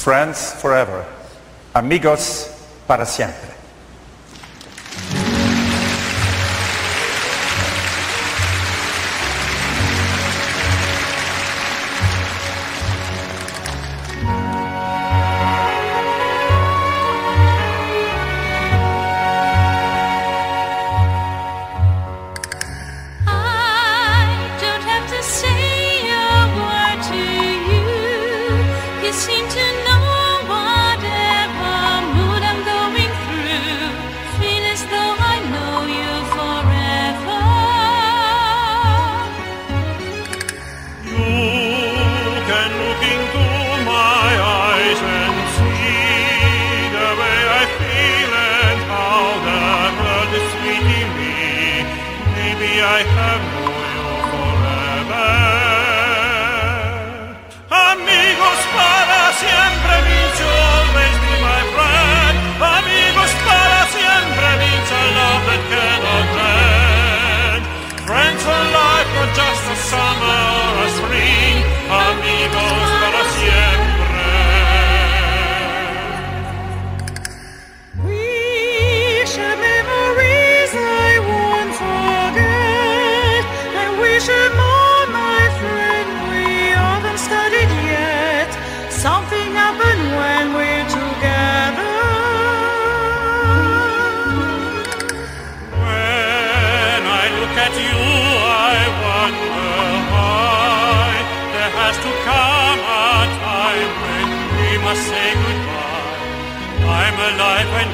Friends forever. Amigos para siempre. life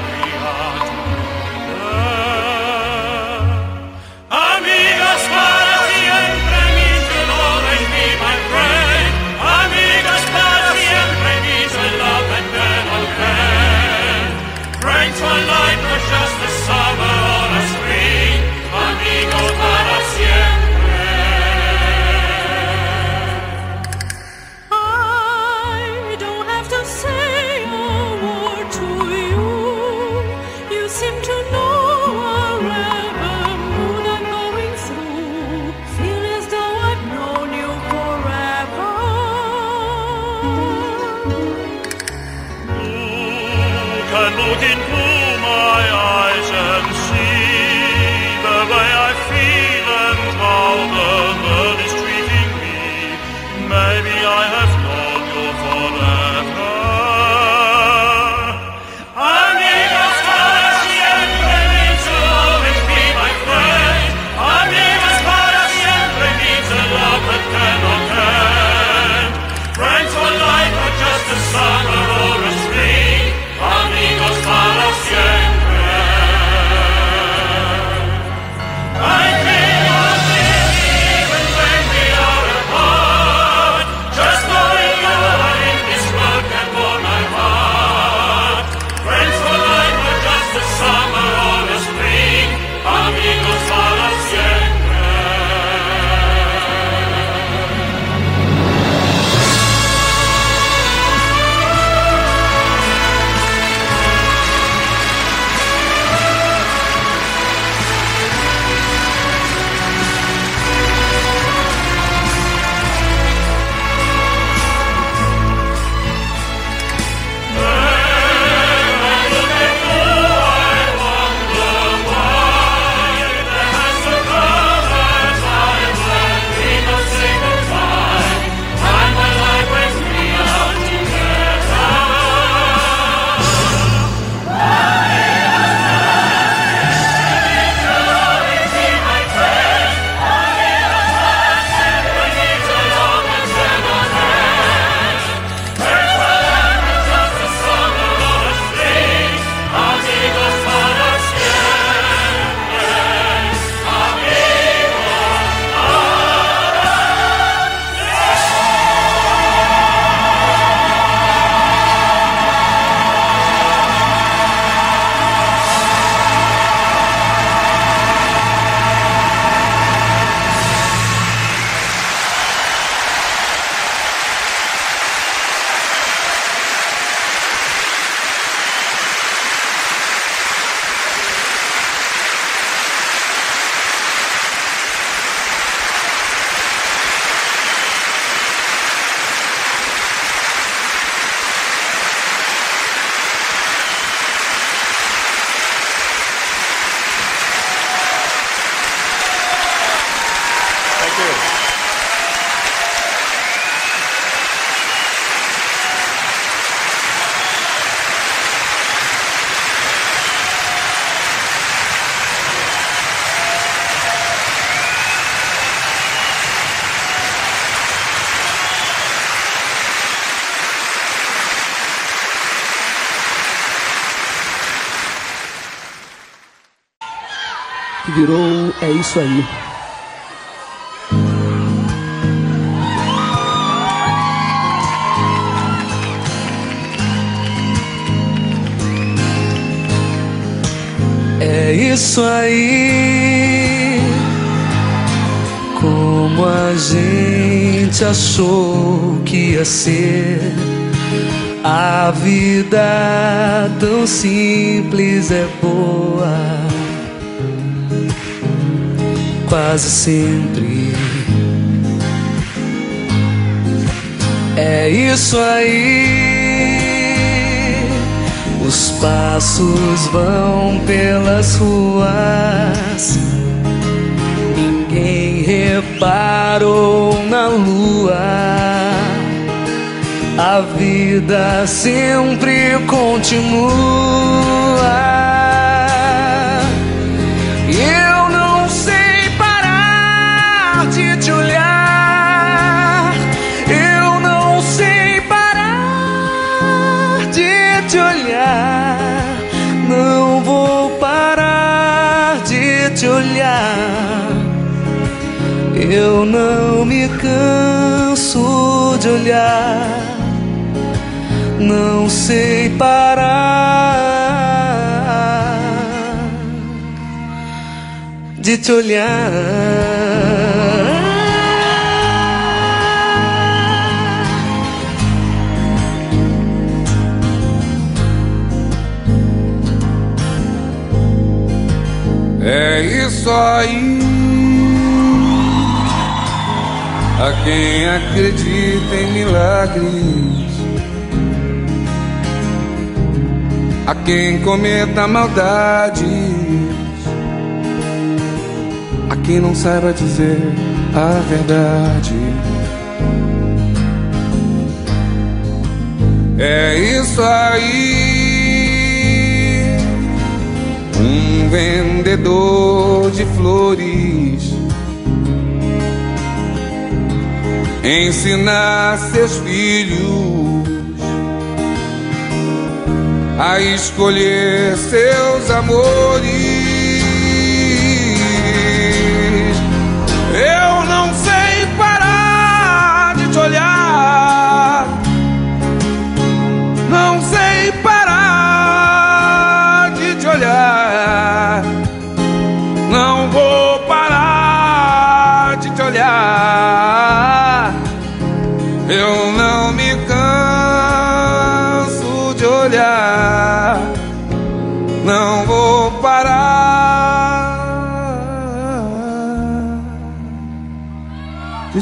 virou É Isso Aí. É isso aí. Como a gente achou que ia ser. A vida tão simples é boa. Quase sempre. É isso aí. Os passos vão pelas ruas. Ninguém reparou na lua. A vida sempre continua. Olhar. Eu não me canso de olhar. Não sei parar de te olhar. É isso aí. A quem acredita em milagres, a quem cometa maldades, a quem não saiba dizer a verdade. É isso aí. Um vendedor de flores ensinar seus filhos a escolher seus amores.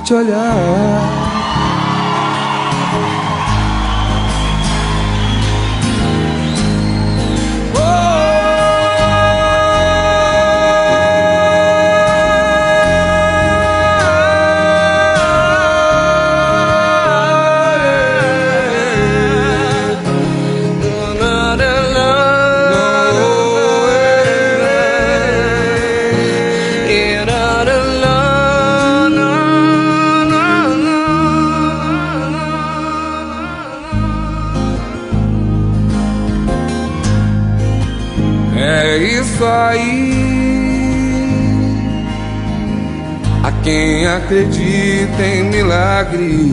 Te olhar. Aí. A quem acredita em milagres,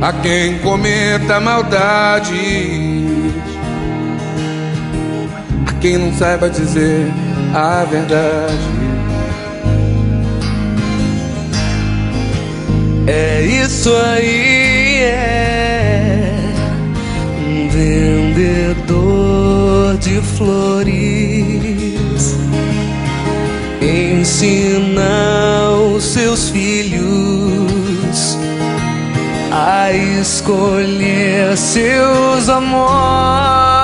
a quem cometa maldades, a quem não saiba dizer a verdade. É isso aí, é um vendedor de flores ensina os seus filhos a escolher seus amores.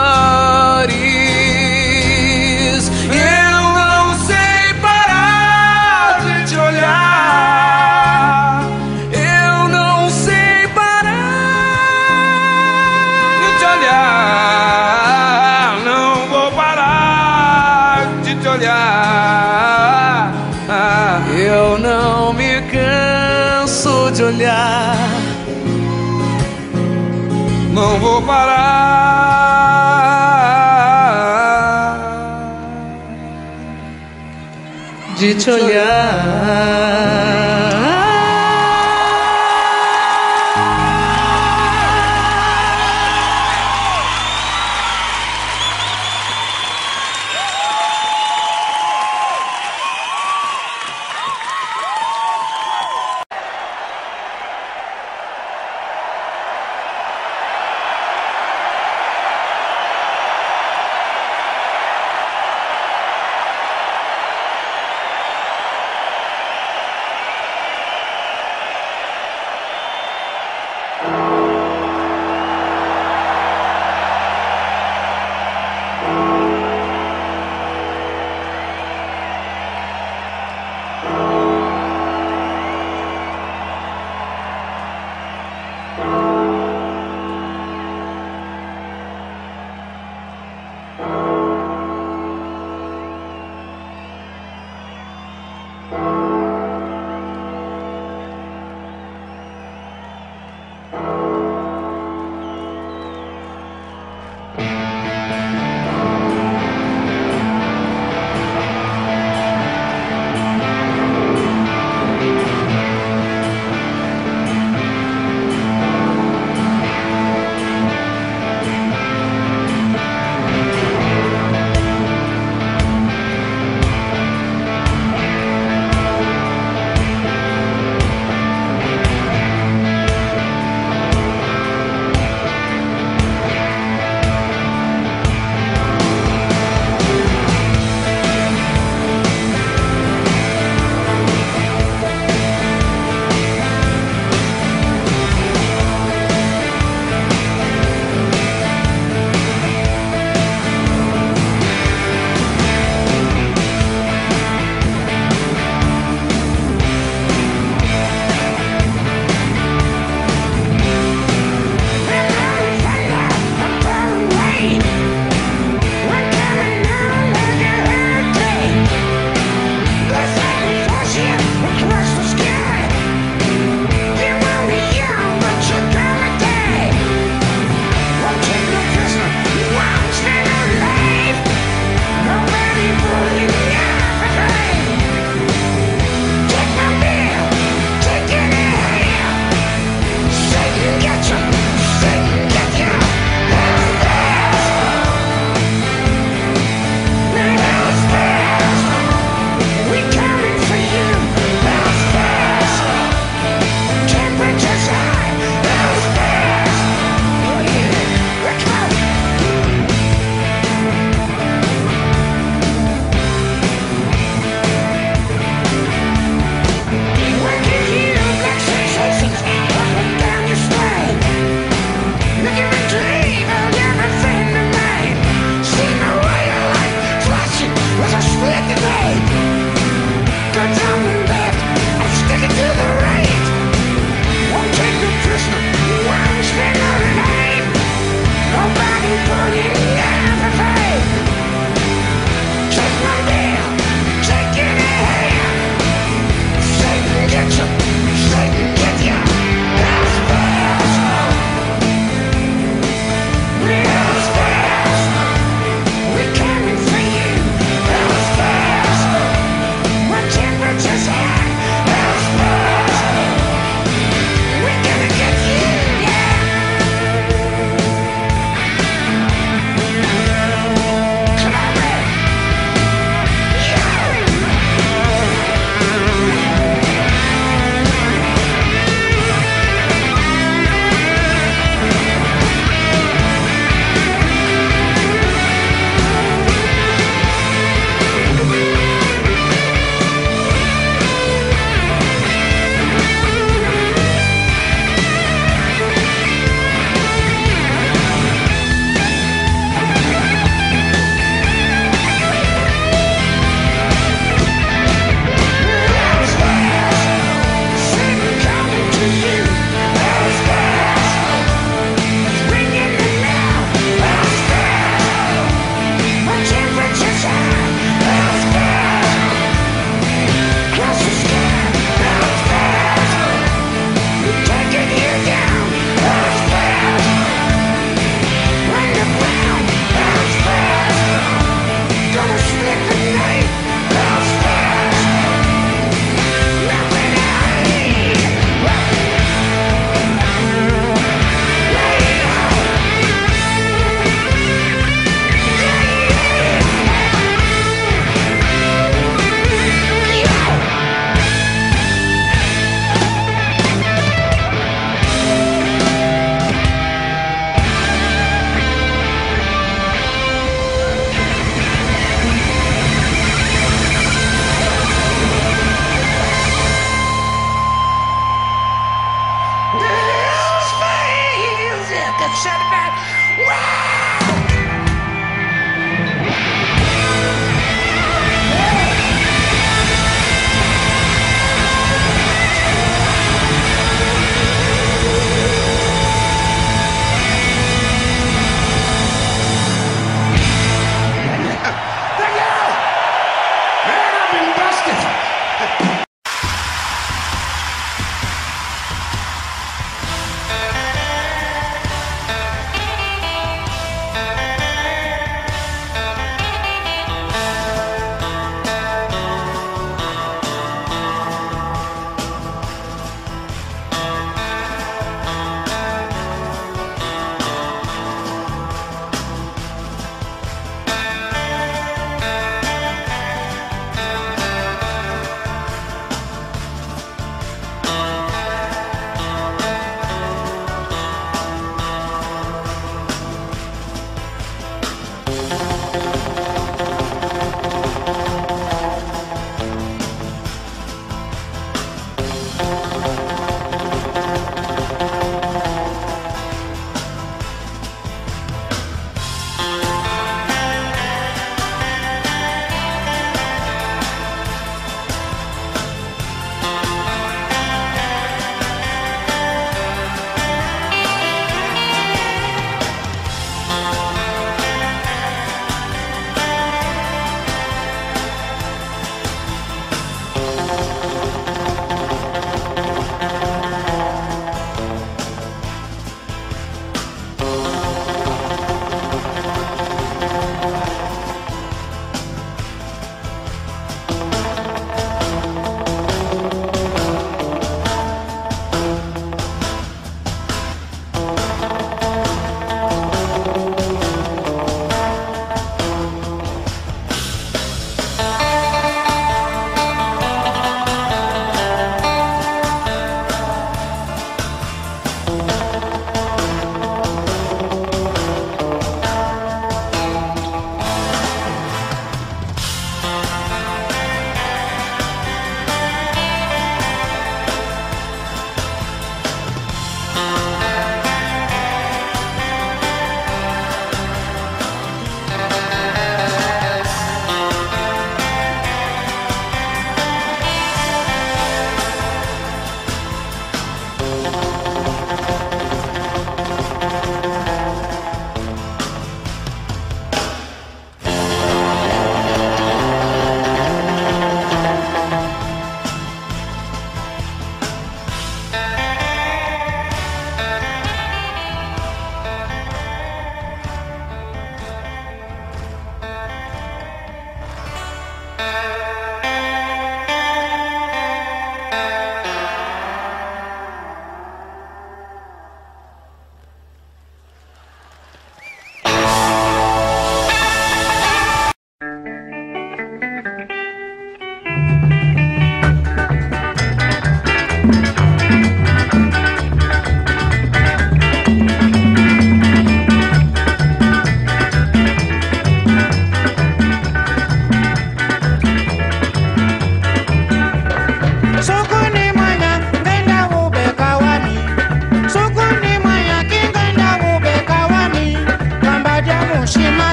De te olhar.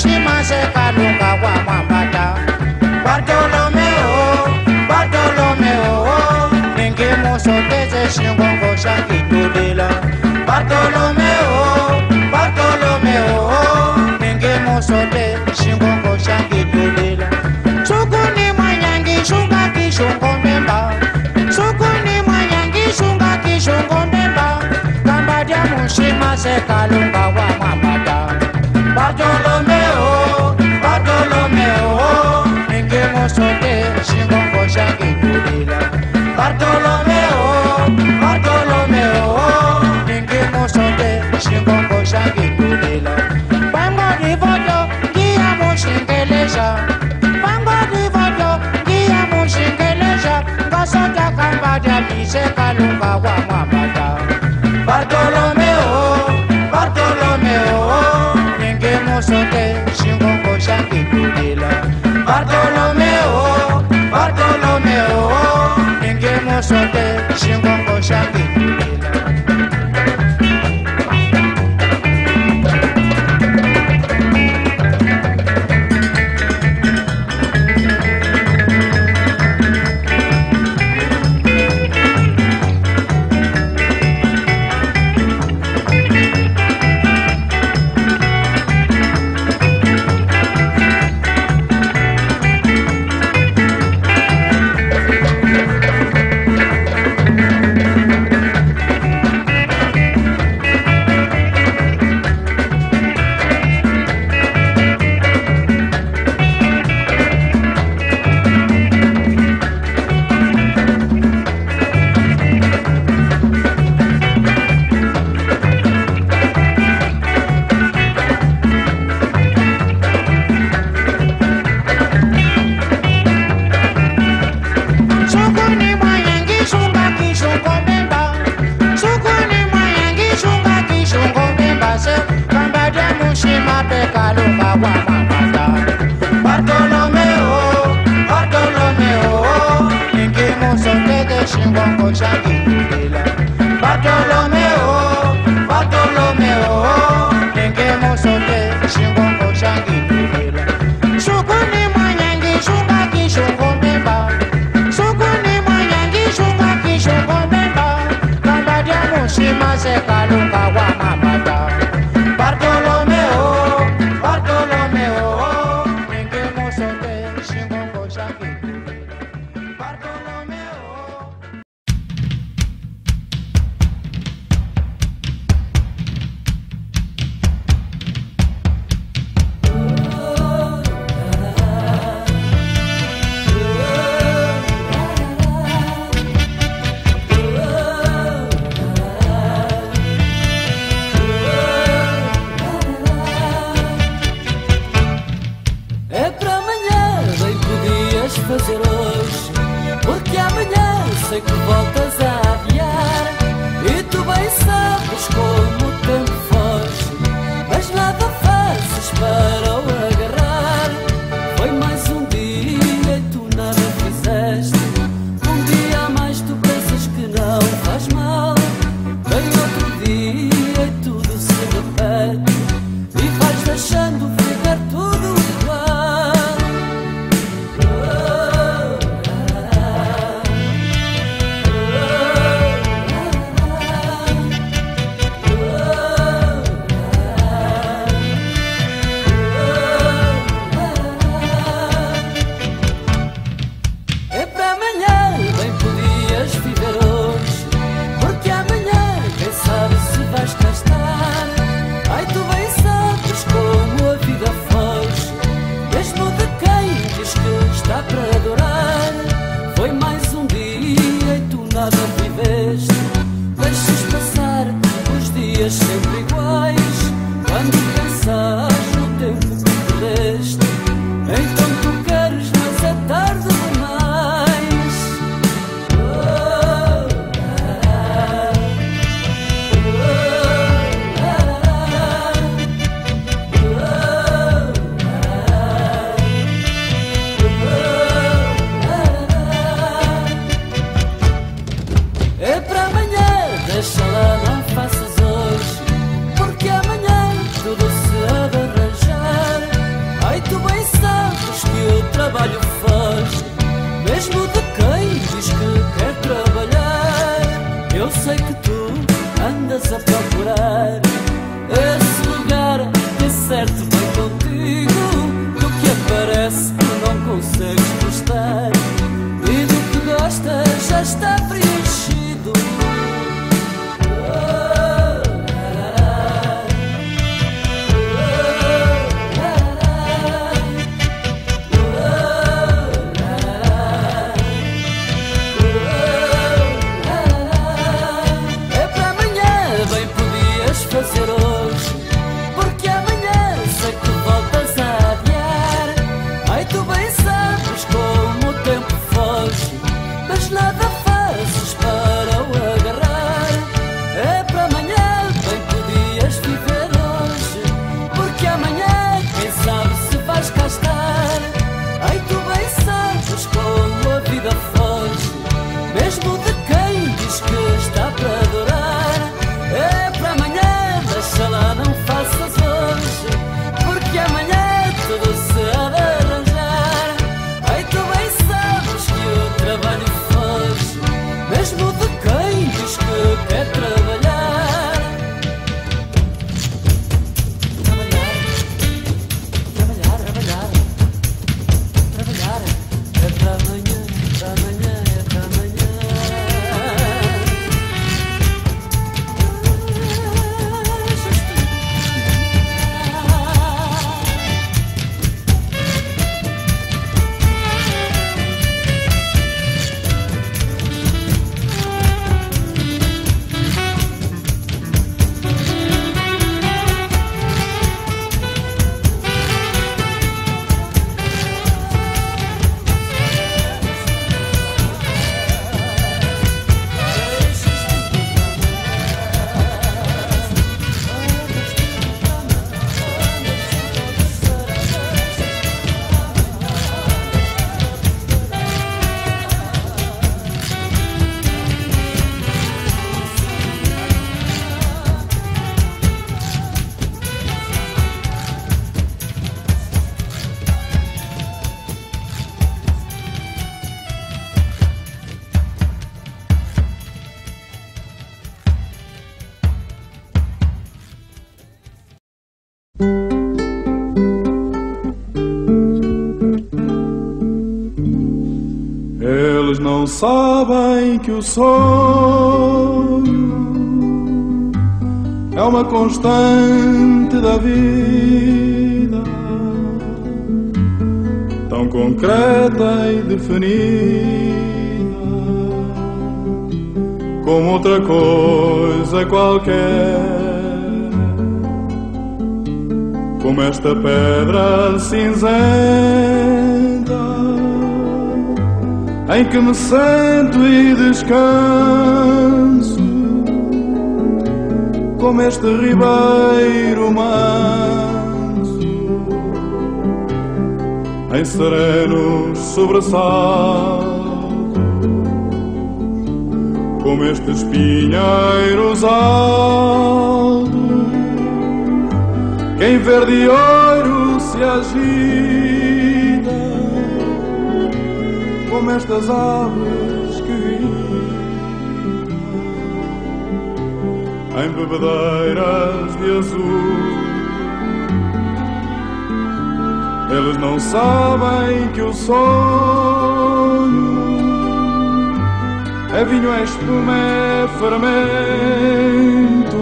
și maseca lunga cu amata Bartolomeo, Bartolomeo Ninghimo soteze și în gongo șachitudilă Bartolomeo, Bartolomeo Ninghimo soteze și în gongo șachitudilă Suguni mushi maseca lunga Sunday, she gon' go shaggy to the land. Bartolomeo, Bartolomeo, Ningi mo Sunday, she gon' go shaggy to the land. Bango di vojo, kia mo shingelesha. Bango di vojo, kia mo shingelesha. Gosa ja kamba ja bise kalunga wa mwabata. Bartolomeo, Bartolomeo, Ningi. 我说的星光不闪避。Kalunga Wamana. Amanhã sabem que o sonho é uma constante da vida, tão concreta e definida como outra coisa qualquer. Como esta pedra cinzenta em que me sento e descanso, como este ribeiro manso em serenos sobressaltos como estes pinheiros altos, que em verde e ouro se agita, como estas aves que gritam em bebedeiras de azul. Eles não sabem que o sonho. É vinho, é espuma, é fermento,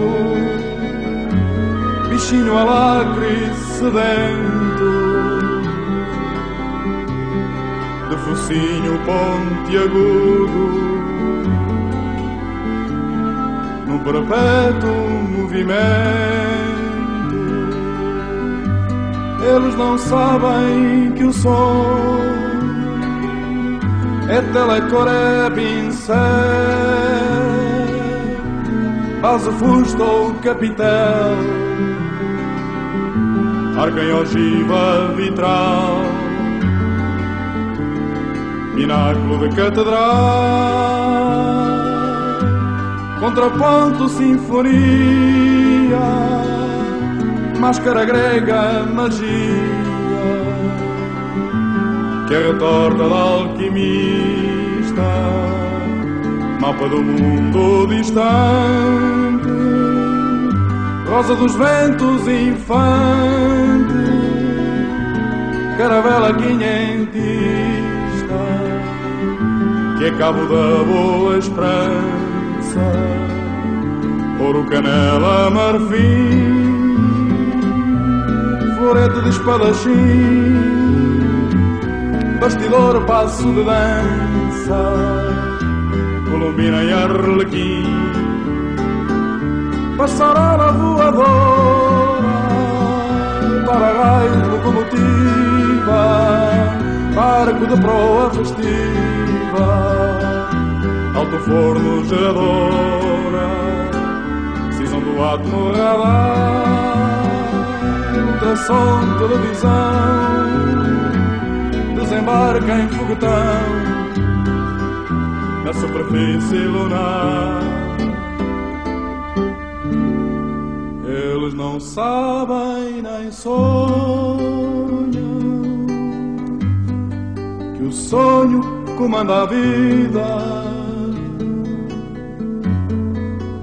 bichinho alacre sedento, focinho pontiagudo, no perpétuo movimento. Eles não sabem que o som é telecor, é pincel, base, fusto ou capitel, arquem ogiva vitral, pináculo de catedral, contraponto, sinfonia, máscara grega, magia que retorta da alquimista, mapa do mundo distante, rosa dos ventos infante, caravela quinhentista, é cabo da boa esperança, ouro, canela, marfim, florete de espadachim bastidor, passo de dança, Colombina e Arlequim, passarola voadora, para-raio de locomotiva, barco de proa festiva, alto forno geradora, cisão do átomo radar, ultrassom televisão desembarca em foguetão na superfície lunar. Eles não sabem nem sonham o sonho comanda a vida.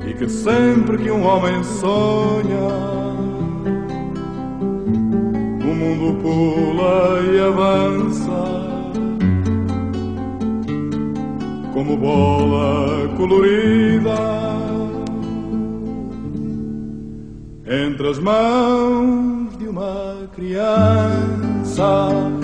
E que sempre que um homem sonha o mundo pula e avança como bola colorida entre as mãos de uma criança.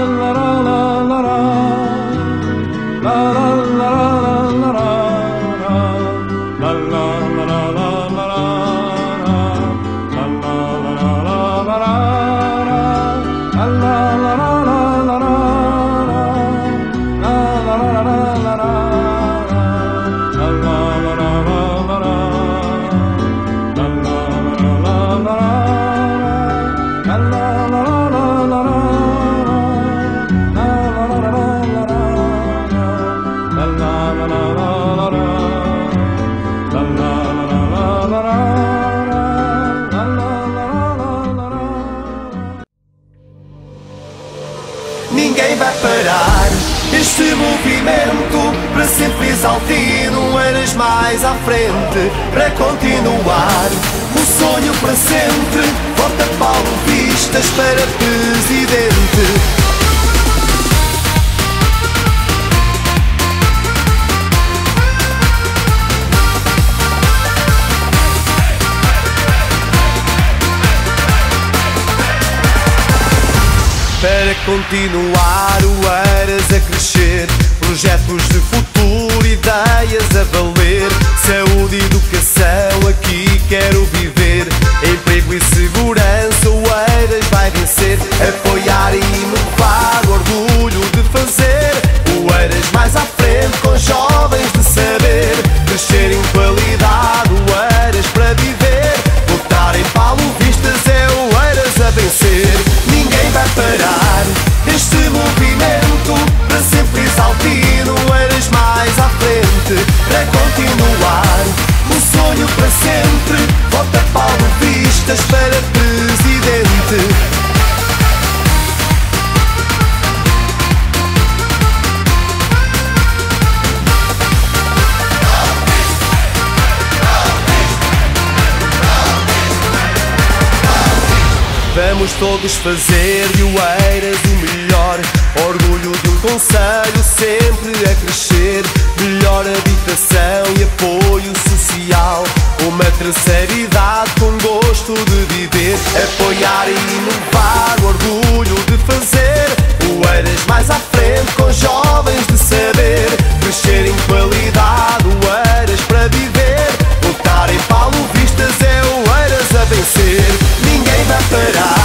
mais altino, eras mais à frente para continuar. O sonho presente, volta Paulo Vistas para presidente. Para continuar o Eras a crescer, projetos de futuro ideias a valer. Saúde e educação, aqui quero viver. Emprego e segurança, o Eiras vai vencer. Apoiar e inovar, orgulho de fazer. O Eiras mais à frente, com jovens Vamos todos fazer de Oeiras o melhor. Orgulho de um conselho sempre a crescer. Melhor habitação e apoio social. Uma terceira idade com gosto de viver. Apoiar e inovar, orgulho de fazer. Oeiras mais à frente com jovens de saber. Crescer em qualidade, Oeiras para viver. Votar em Paulo Vistas é Oeiras a vencer. Ninguém vai parar